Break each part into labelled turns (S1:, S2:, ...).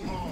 S1: Oh.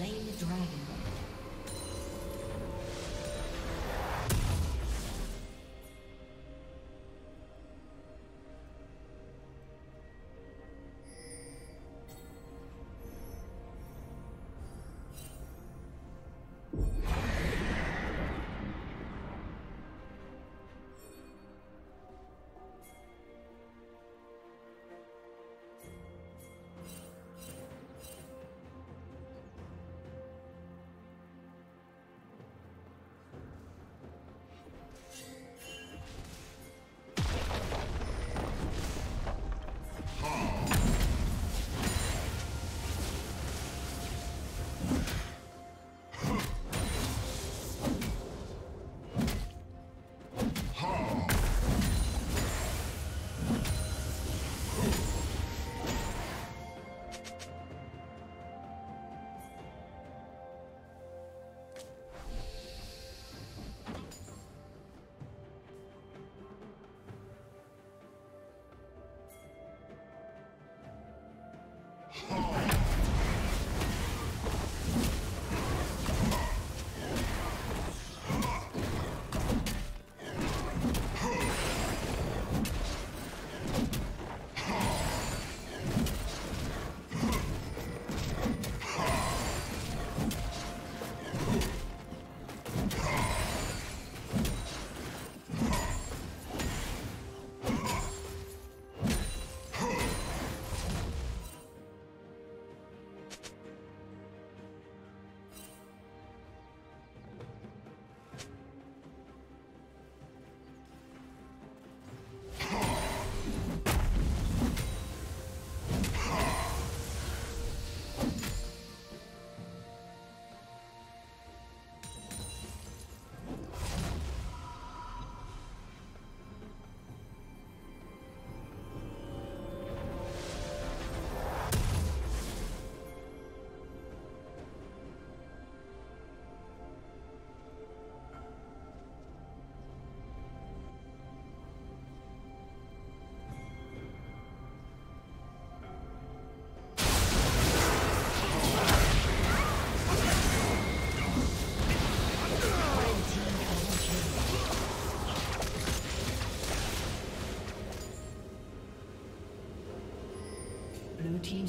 S1: Slain the dragon.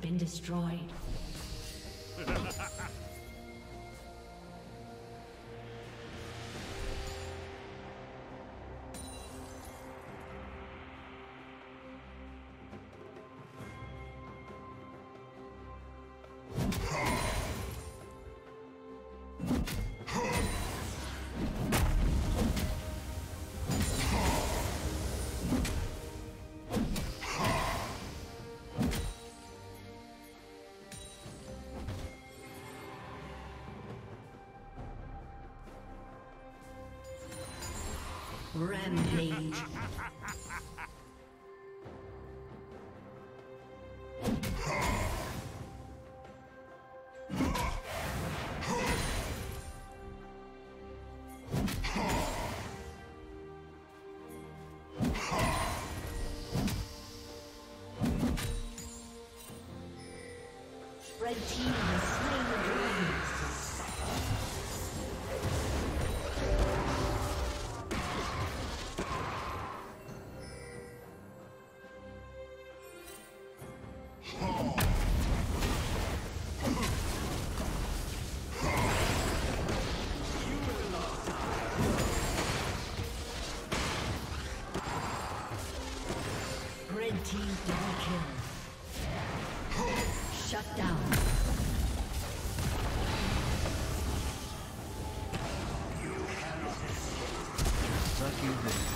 S1: Been destroyed. Rampage. Team double kill. Shut down.
S2: You Suck
S1: you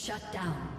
S1: Shut down.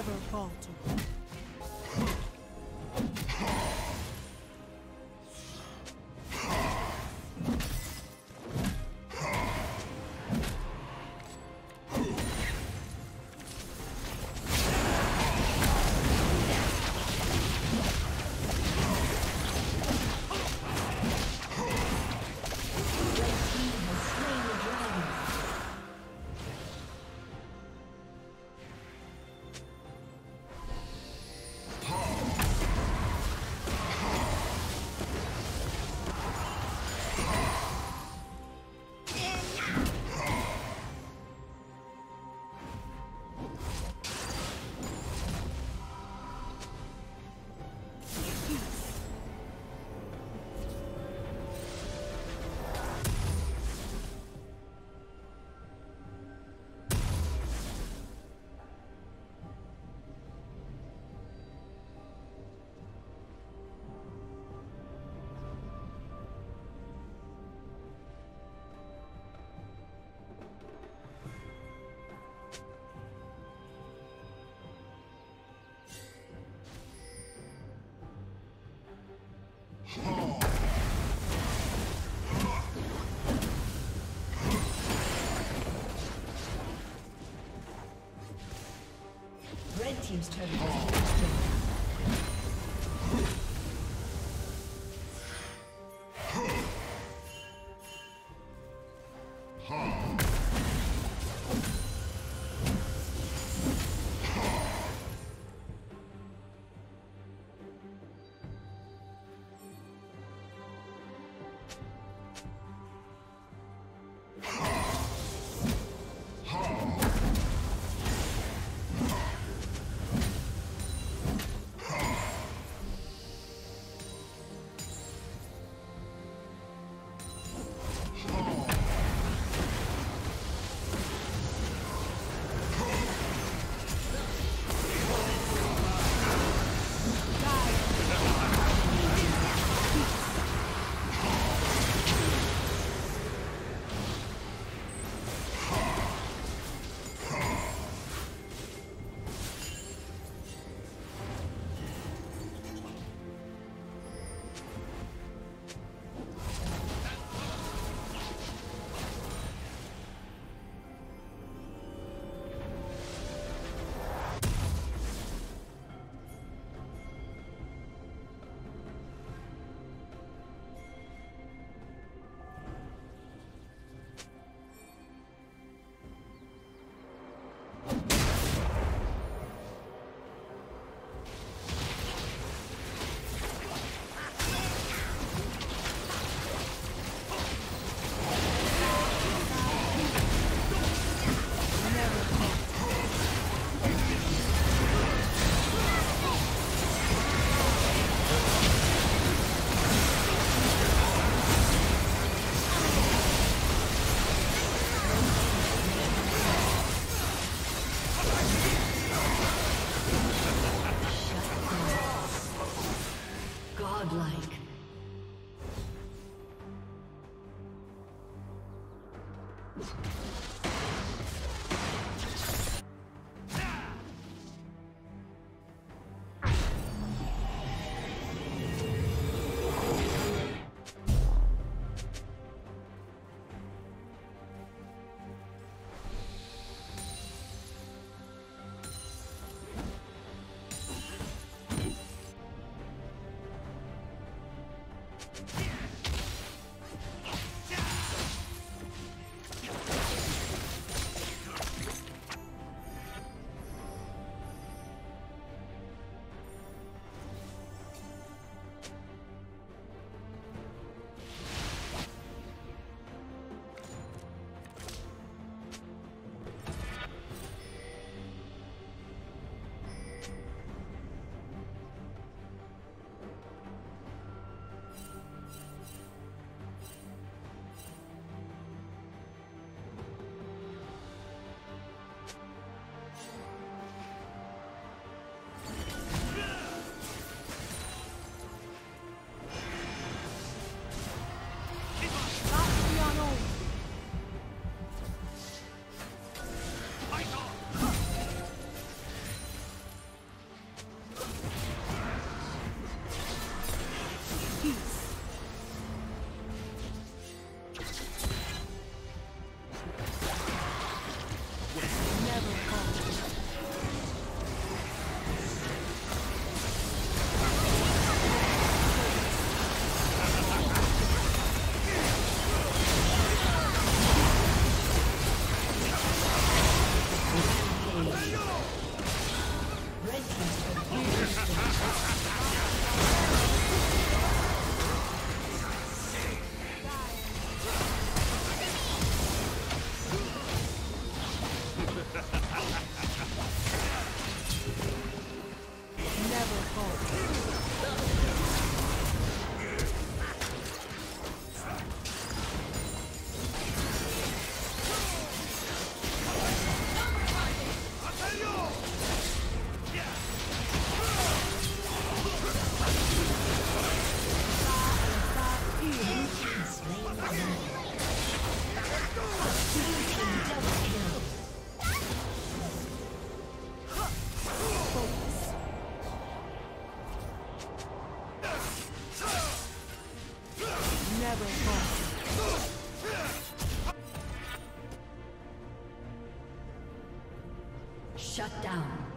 S3: Never falter. Team's turret
S1: Shut down.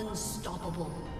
S1: Unstoppable.